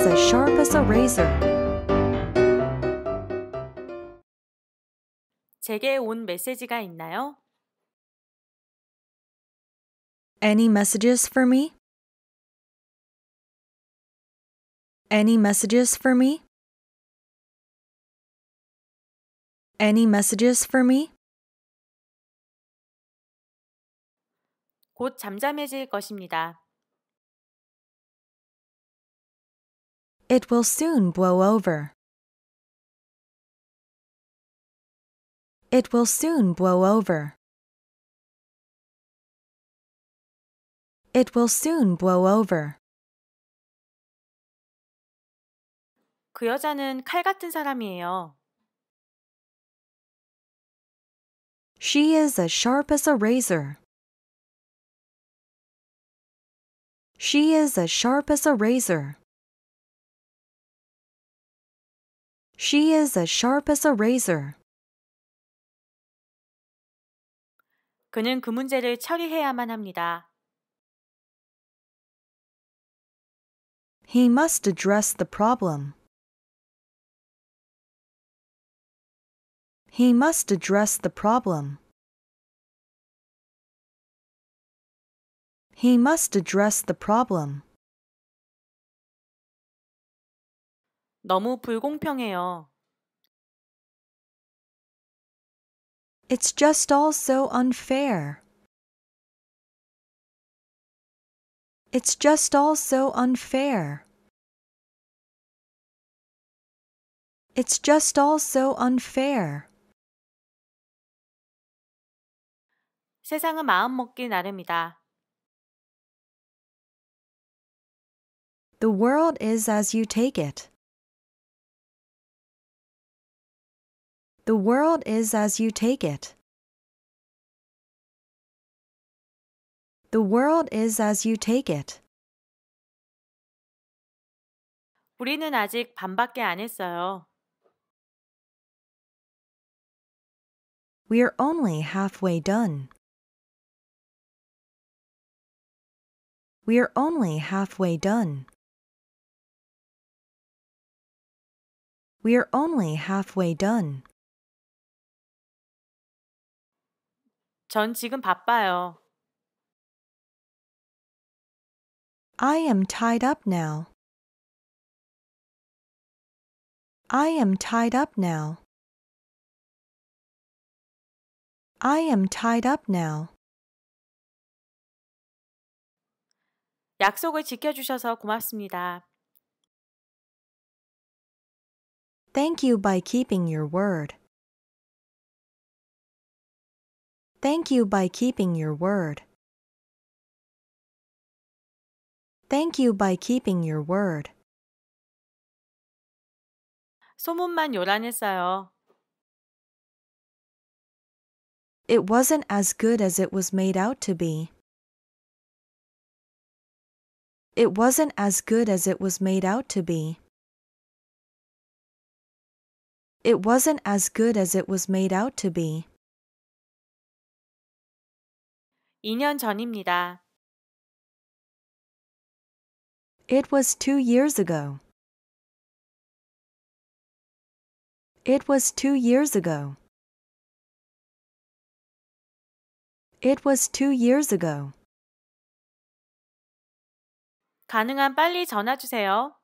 as sharp as a razor. 제게 온 메시지가 있나요? Any messages for me? Any messages for me? Any messages for me? 곧 잠잠해질 것입니다. It will soon blow over. It will soon blow over. It will soon blow over. 그 여자는 칼 같은 사람이에요. She is as sharp as a razor. She is as sharp as a razor. She is as sharp as a razor. 그는 그 문제를 처리해야만 합니다. He must address the problem. He must address the problem. He must address the problem. 너무 불공평해요. It's just all so unfair. It's just all so unfair. It's just all so unfair. 세상은 마음 먹기 나름이다. The world is as you take it. The world is as you take it. The world is as you take it. 우리는 아직 반밖에 안 했어요. We're only halfway done. We're only halfway done. We're only halfway done. 전 지금 바빠요. I am tied up now. I am tied up now. I am tied up now. 약속을 지켜주셔서 고맙습니다. Thank you by keeping your word. Thank you by keeping your word. Thank you by keeping your word. 소문만 요란했어요. It wasn't as good as it was made out to be. It wasn't as good as it was made out to be. It wasn't as good as it was made out to be. 2년 전입니다. It was two years ago. It was two years ago. It was two years ago. 가능한 빨리 전화 주세요.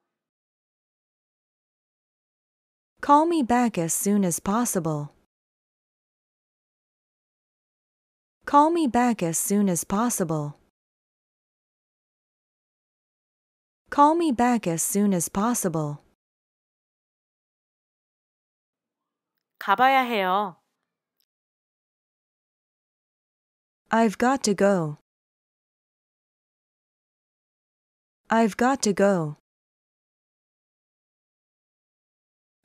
Call me back as soon as possible. Call me back as soon as possible. Call me back as soon as possible. 가봐야 해요. I've got to go. I've got to go.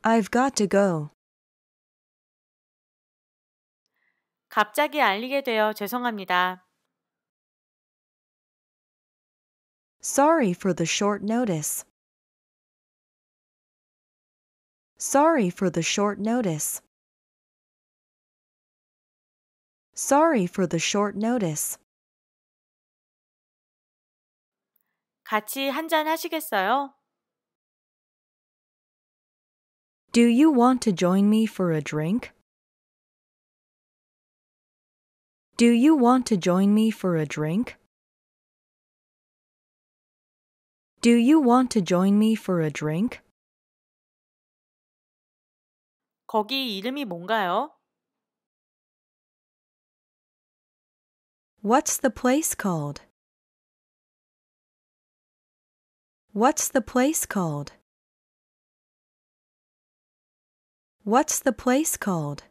I've got to go. 갑자기 알리게 되어 죄송합니다. Sorry for the short notice. Sorry for the short notice. Sorry for the short notice. 같이 한 잔 하시겠어요? Do you want to join me for a drink? Do you want to join me for a drink? Do you want to join me for a drink? 거기 이름이 뭔가요? What's the place called? What's the place called? What's the place called?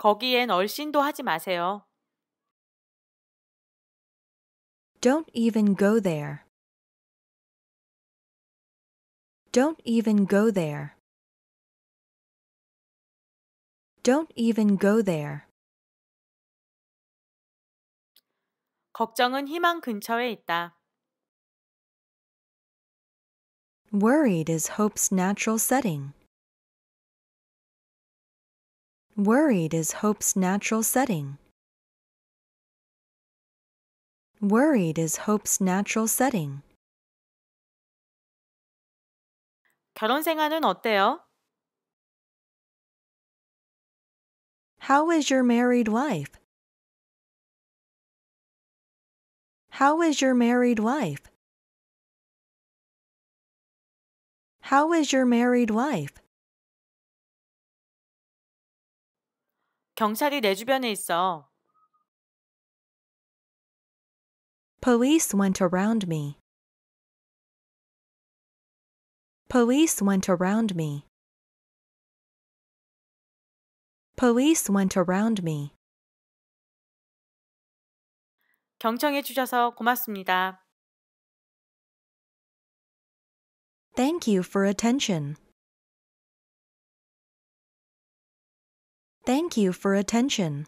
거기엔 얼씬도 하지 마세요. Don't even go there. Don't even go there. Don't even go there. 걱정은 희망 근처에 있다. Worried is hope's natural setting. Worried is hope's natural setting. Worried is hope's natural setting. 결혼 생활은 어때요? How is your married wife? How is your married wife? How is your married wife? 경찰이 내 주변에 있어. Police went around me. Police went around me. Police went around me. 경청해 주셔서 고맙습니다. Thank you for attention. Thank you for attention.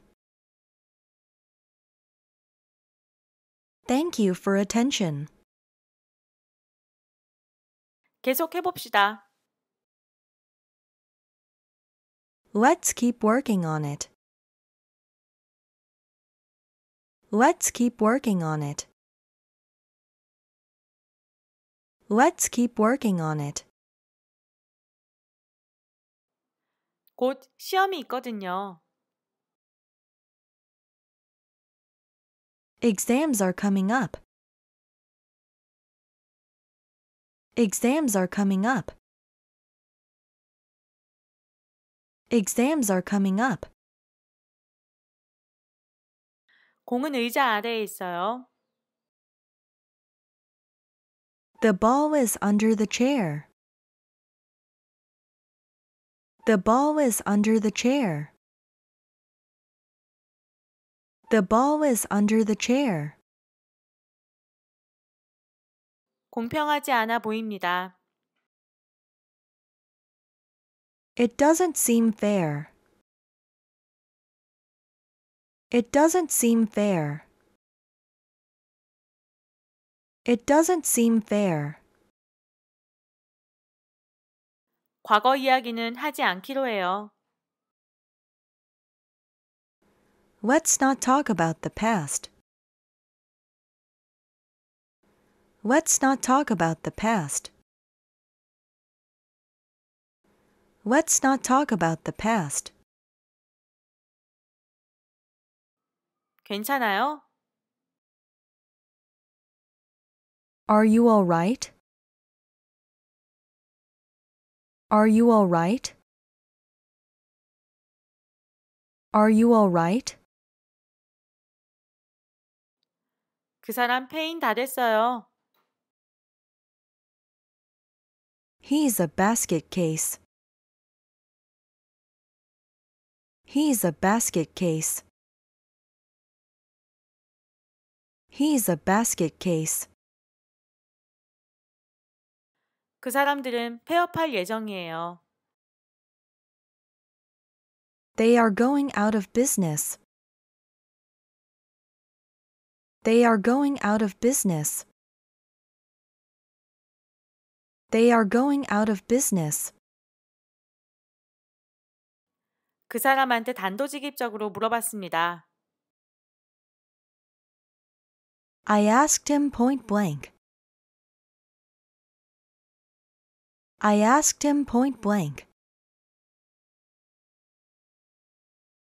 Thank you for attention. 계속 해봅시다. Let's keep working on it. Let's keep working on it. Let's keep working on it. 곧 시험이 있거든요. Exams are coming up. Exams are coming up. Exams are coming up. 공은 의자 아래에 있어요. The ball is under the chair. The ball is under the chair. The ball is under the chair. 공평하지 않아 보입니다. It doesn't seem fair. It doesn't seem fair. It doesn't seem fair. 과거 이야기는 하지 않기로 해요. Let's not talk about the past. Let's not talk about the past. Let's not talk about the past. 괜찮아요? Are you all right? Are you all right? Are you all right? 그 사람 페인 다 됐어요. He's a basket case. He's a basket case. He's a basket case. 그 사람들은 폐업할 예정이에요. They are going out of business. They are going out of business. They are going out of business. 그 사람한테 단도직입적으로 물어봤습니다. I asked him point blank. I asked him point blank.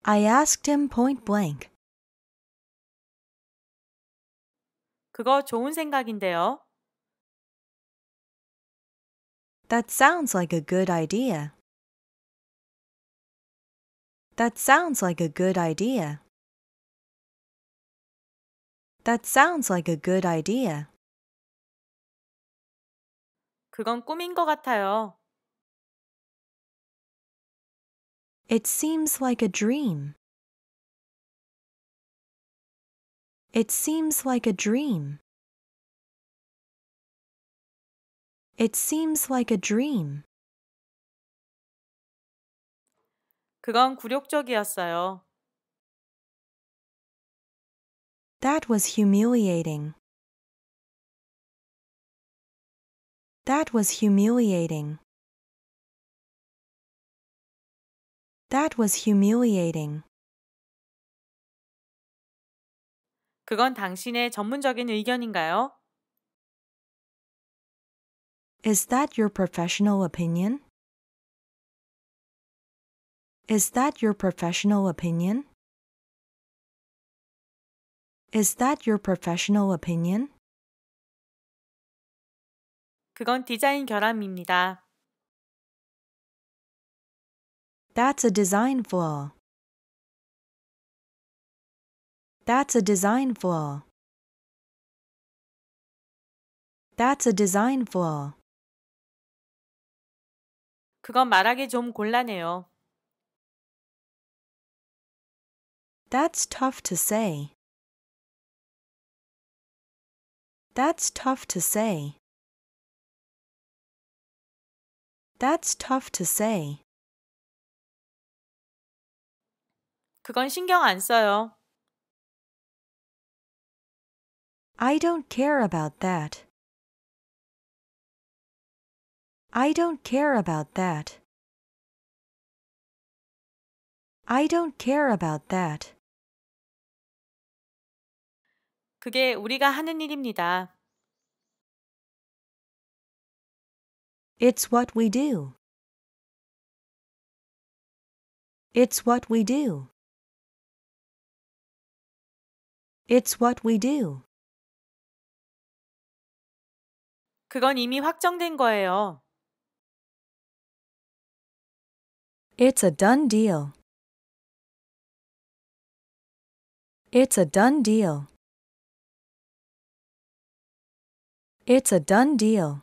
I asked him point blank. 그거 좋은 생각인데요. That sounds like a good idea. That sounds like a good idea. That sounds like a good idea. 그건 꿈인 것 같아요. It seems like a dream. It seems like a dream. It seems like a dream. 그건 굴욕적이었어요. That was humiliating. That was humiliating. That was humiliating. 그건 당신의 전문적인 의견인가요? Is that your professional opinion? Is that your professional opinion? Is that your professional opinion? 그건 디자인 결함입니다. That's a design flaw. That's a design flaw. That's a design flaw. 그건 말하기 좀 곤란해요. That's tough to say. That's tough to say. That's tough to say. 그건 신경 안 써요. I don't care about that. I don't care about that. I don't care about that. 그게 우리가 하는 일입니다. It's what we do. It's what we do. It's what we do. 그건 이미 확정된 거예요. It's a done deal. It's a done deal. It's a done deal.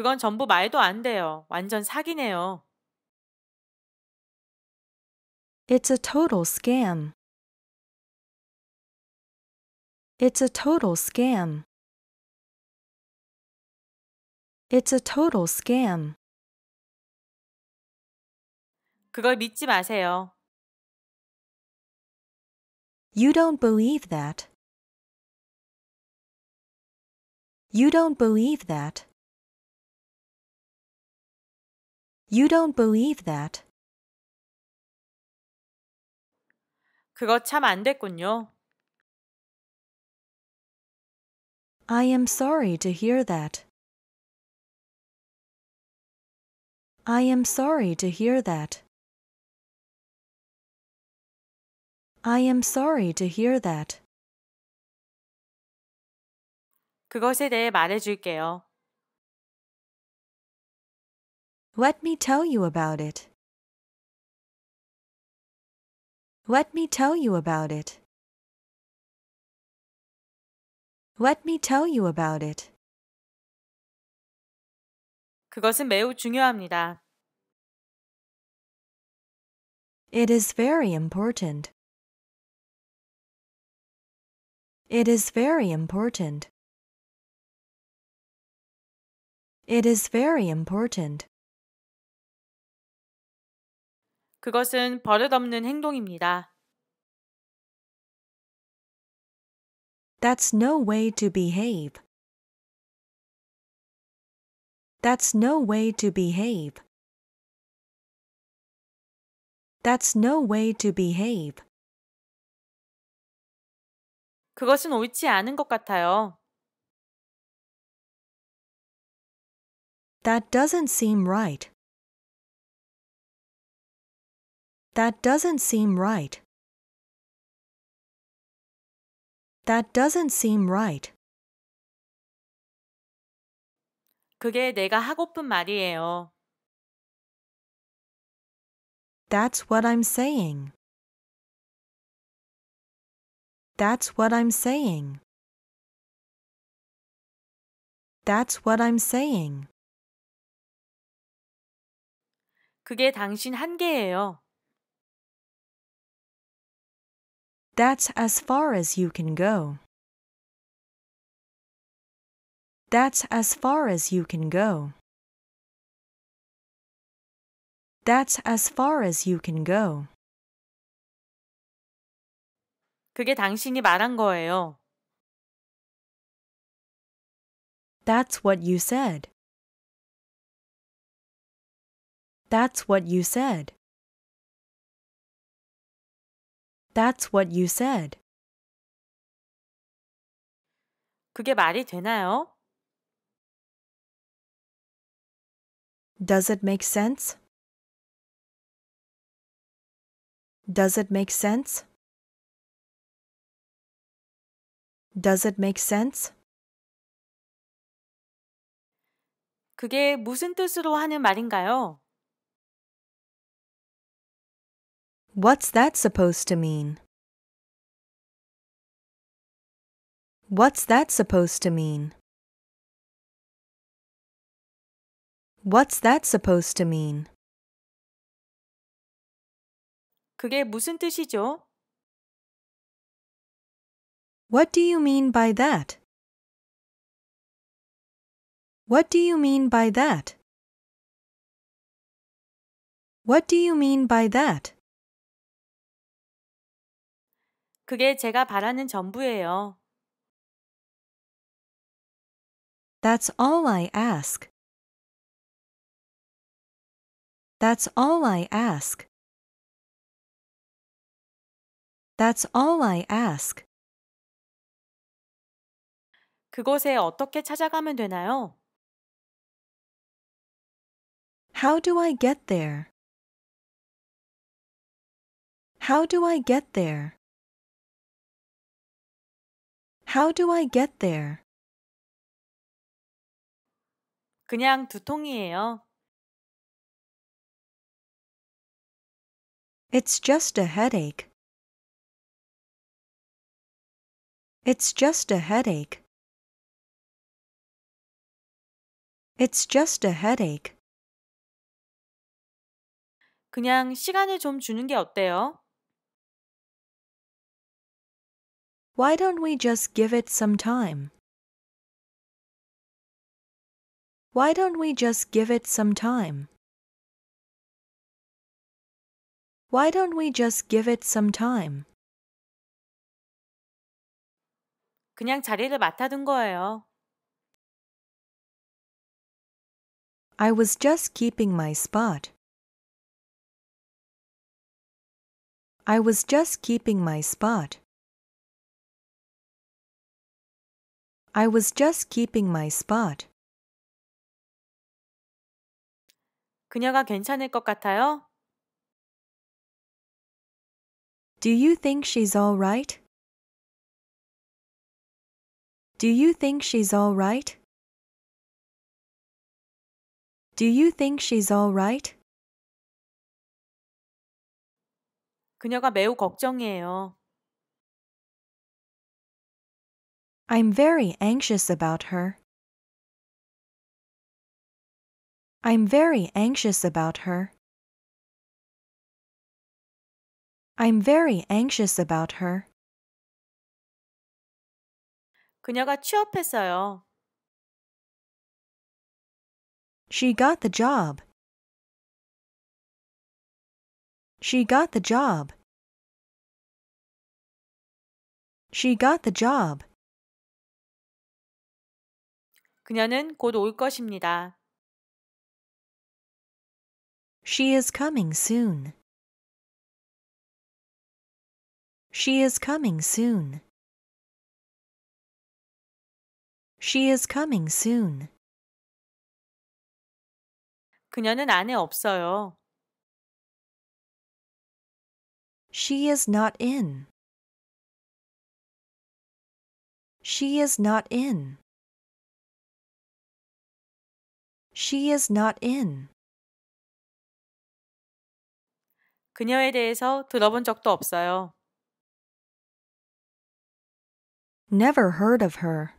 그건 전부 말도 안 돼요. 완전 사기네요. It's a total scam. It's a total scam. It's a total scam. 그걸 믿지 마세요. You don't believe that. You don't believe that. You don't believe that. 그거 참 안 됐군요. I am sorry to hear that. I am sorry to hear that. I am sorry to hear that. 그것에 대해 말해 줄게요. Let me tell you about it. Let me tell you about it. Let me tell you about it. 그것은 매우 중요합니다. It is very important. It is very important. It is very important. 그것은 버릇없는 행동입니다. That's no way to behave. That's no way to behave. That's no way to behave. 그것은 옳지 않은 것 같아요. That doesn't seem right. That doesn't seem right. That doesn't seem right. 그게 내가 하고픈 말이에요. That's what I'm saying. That's what I'm saying. That's what I'm saying. 그게 당신 한계예요. That's as far as you can go. That's as far as you can go. That's as far as you can go. 그게 당신이 말한 거예요. That's what you said. That's what you said. That's what you said. 그게 말이 되나요? Does it make sense? Does it make sense? Does it make sense? 그게 무슨 뜻으로 하는 말인가요? What's that supposed to mean? What's that supposed to mean? What's that supposed to mean? 그게 무슨 뜻이죠? What do you mean by that? What do you mean by that? What do you mean by that? 그게 제가 바라는 전부예요. That's all I ask. That's all I ask. That's all I ask. 그곳에 어떻게 찾아가면 되나요? How do I get there? How do I get there? How do I get there? 그냥 두통이에요. It's just a headache. It's just a headache. It's just a headache. 그냥 시간을 좀 주는 게 어때요? Why don't we just give it some time? Why don't we just give it some time? Why don't we just give it some time? 그냥 자리를 맡아둔 거예요. I was just keeping my spot. I was just keeping my spot. I was just keeping my spot. 그녀가 괜찮을 것 같아요? Do you think she's all right? Do you think she's all right? Do you think she's all right? 그녀가 매우 걱정이에요. I'm very anxious about her. I'm very anxious about her. I'm very anxious about her. 그녀가 취업했어요. She got the job. She got the job. She got the job. 그녀는 곧 올 것입니다. She is coming soon. She is coming soon. She is coming soon. 그녀는 안에 없어요. She is not in. She is not in. She is not in. 그녀에 대해서 들어본 적도 없어요. Never heard of her.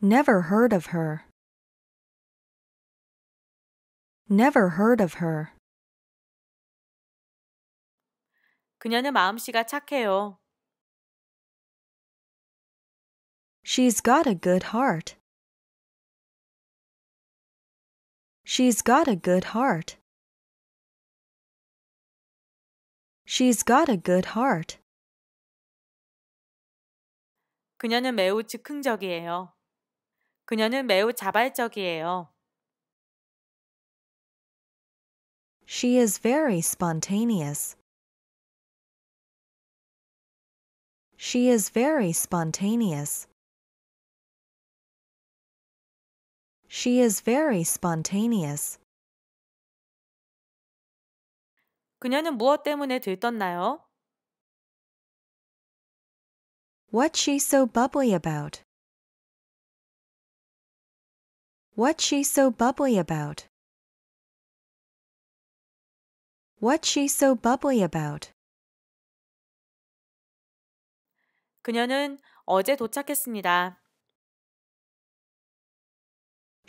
Never heard of her. Never heard of her. 그녀는 마음씨가 착해요. She's got a good heart. She's got a good heart. She's got a good heart. 그녀는 매우 즉흥적이에요. 그녀는 매우 자발적이에요. She is very spontaneous. She is very spontaneous. She is very spontaneous. 그녀는 무엇 때문에 들떴나요? What's she so bubbly about? What's she so bubbly about? What's she so bubbly about? 그녀는 어제 도착했습니다.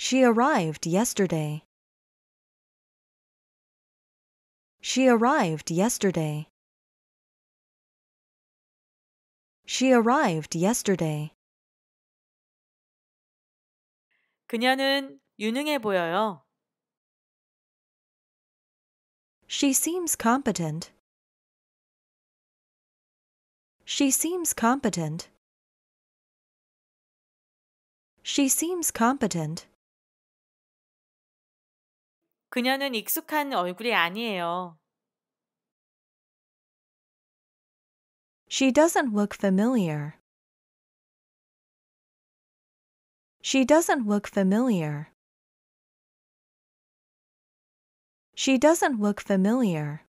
She arrived yesterday. She arrived yesterday. She arrived yesterday. 그녀는 유능해 보여요. She seems competent. She seems competent. She seems competent. 그녀는 익숙한 얼굴이 아니에요. She doesn't look familiar. She doesn't look familiar. She doesn't look familiar.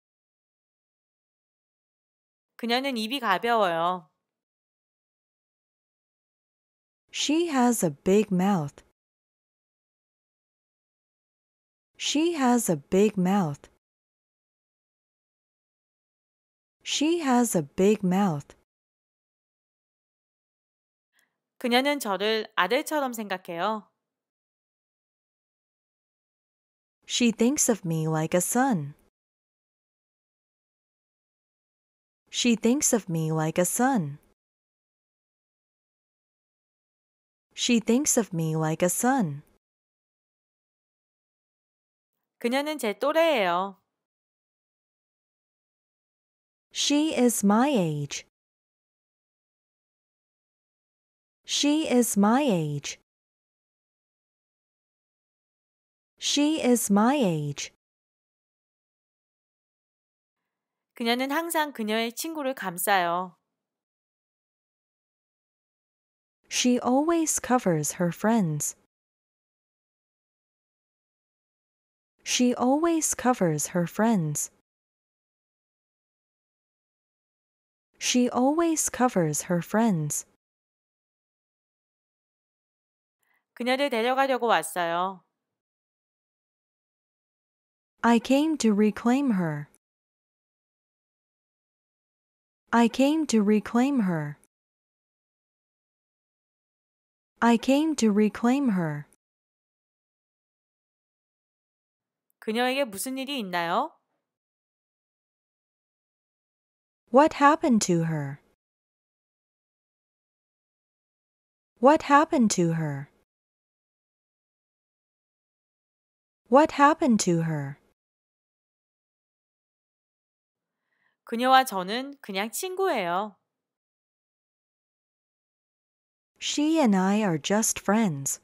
그녀는 입이 가벼워요. She has a big mouth. She has a big mouth. She has a big mouth. 그녀는 저를 아들처럼 생각해요. She thinks of me like a son. She thinks of me like a son. She thinks of me like a son. 그녀는 제 또래예요. She is my age. She is my age. She is my age. 그녀는 항상 그녀의 친구를 감싸요. She always covers her friends. She always covers her friends. She always covers her friends. 그녀를 데려가려고 왔어요. I came to reclaim her. I came to reclaim her. I came to reclaim her. 그녀에게 무슨 일이 있나요? What happened to her? What happened to her? What happened to her? 그녀와 저는 그냥 친구예요. She and I are just friends.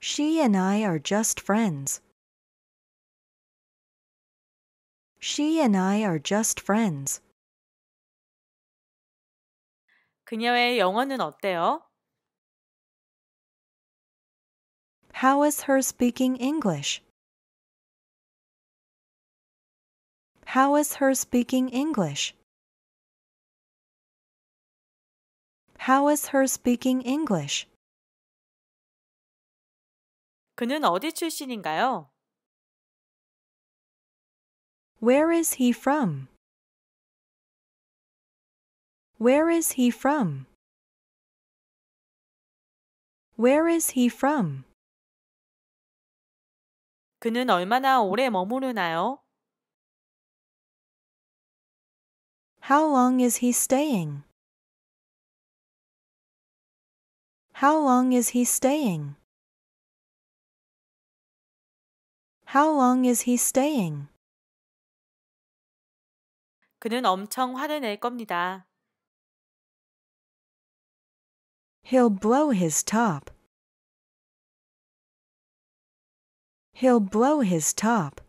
She and I are just friends. She and I are just friends. 그녀의 영어는 어때요? How is her speaking English? How is her speaking English? How is her speaking English? 그는 어디 출신인가요? Where is he from? Where is he from? Where is he from? 그는 얼마나 오래 머무르나요? How long is he staying? How long is he staying? How long is he staying? 그는 엄청 화를 낼 겁니다. He'll blow his top. He'll blow his top.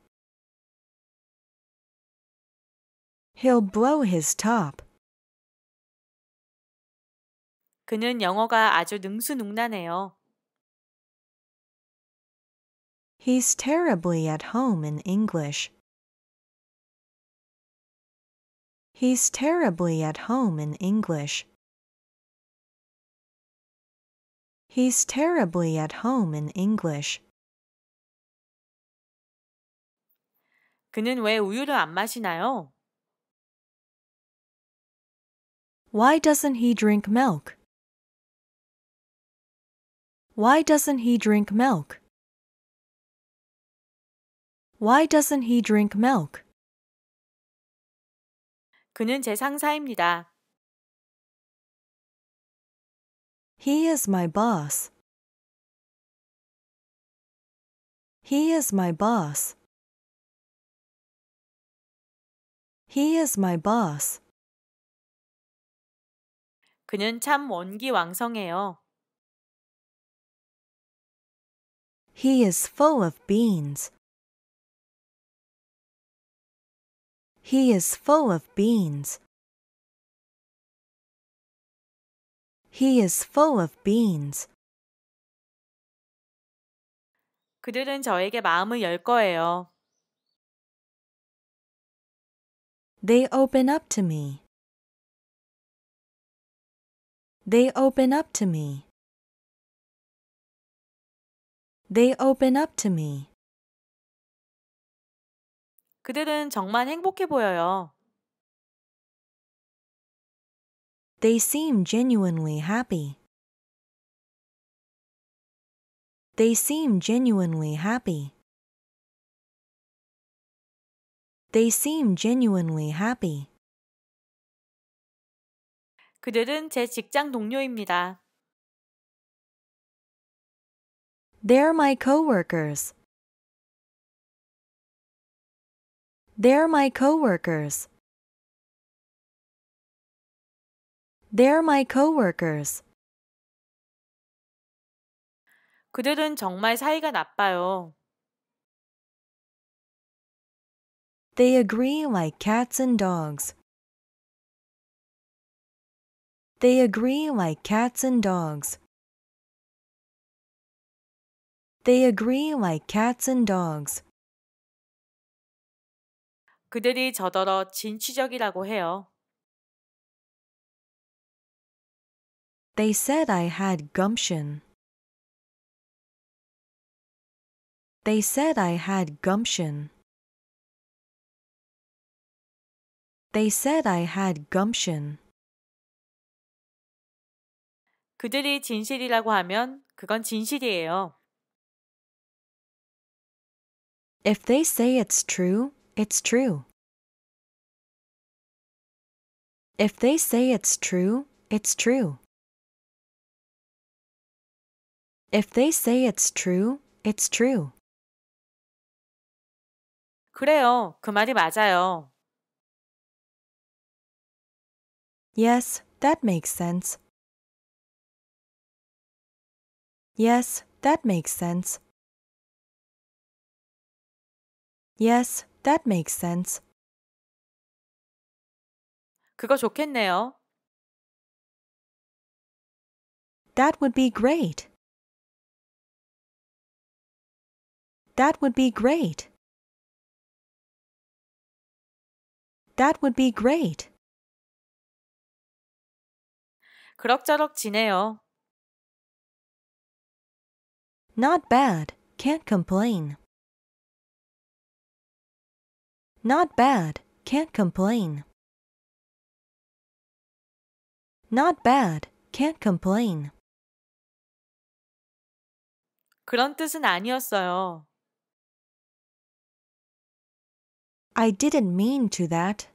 He'll blow his top. 그는 영어가 아주 능수능란해요. He's terribly at home in English. He's terribly at home in English. He's terribly at home in English. 그는 왜 우유를 안 마시나요? Why doesn't he drink milk? Why doesn't he drink milk? Why doesn't he drink milk? 그는 제 상사입니다. He is my boss. He is my boss. He is my boss. 그는 참 원기왕성해요. He is full of beans. He is full of beans. He is full of beans. 그들은 저에게 마음을 열 거예요. They open up to me. They open up to me. They open up to me. 그들은 정말 행복해 보여요. They seem genuinely happy. They seem genuinely happy. They seem genuinely happy. 그들은 제 직장 동료입니다. They're my coworkers. They're my coworkers. They're my coworkers. 그들은 정말 사이가 나빠요. They agree like cats and dogs. They agree like cats and dogs. They agree like cats and dogs. 그들이 저더러 진취적이라고 해요. They said I had gumption. They said I had gumption. They said I had gumption. 그들이 진실이라고 하면 그건 진실이에요. If they say it's true, it's true. If they say it's true, it's true. If they say it's true, it's true. 그래요. 그 말이 맞아요. Yes, that makes sense. Yes, that makes sense. Yes, that makes sense. 그거 좋겠네요. That would be great. That would be great. That would be great. 그럭저럭 지내요. Not bad. Can't complain. Not bad. Can't complain. Not bad. Can't complain. 그런 뜻은 아니었어요. I didn't mean to that.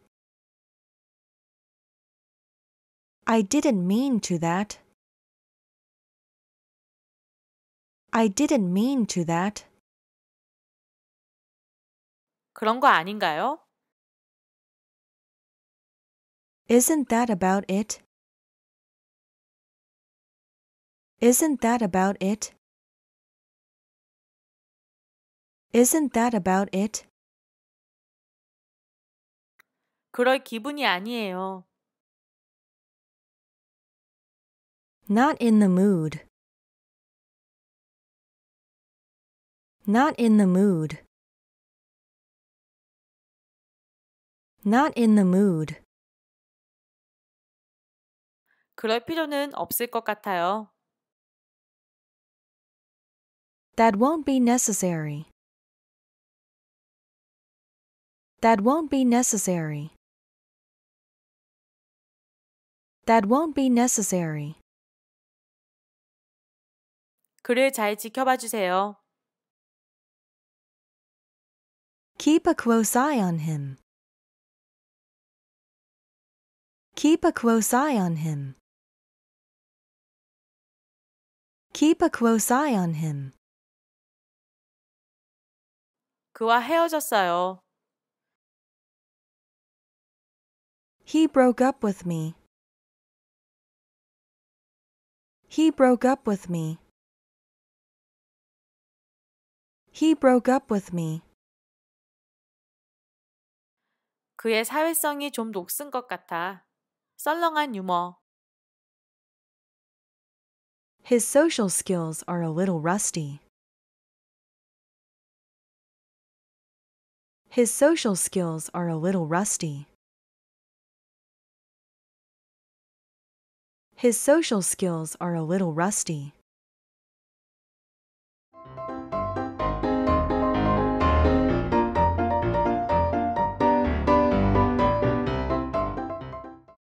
I didn't mean to that. I didn't mean to that. 그런 거 아닌가요? Isn't that about it? Isn't that about it? Isn't that about it? 그럴 기분이 아니에요. Not in the mood. Not in the mood. Not in the mood. 그럴 필요는 없을 것 같아요. That won't be necessary. That won't be necessary. That won't be necessary. 그를 잘 지켜봐 주세요. Keep a close eye on him. Keep a close eye on him. Keep a close eye on him. 그와 헤어졌어요. He broke up with me. He broke up with me. He broke up with me. 그의 사회성이 좀 녹슨 것 같아. 썰렁한 유머. His social skills are a little rusty. His social skills are a little rusty. His social skills are a little rusty.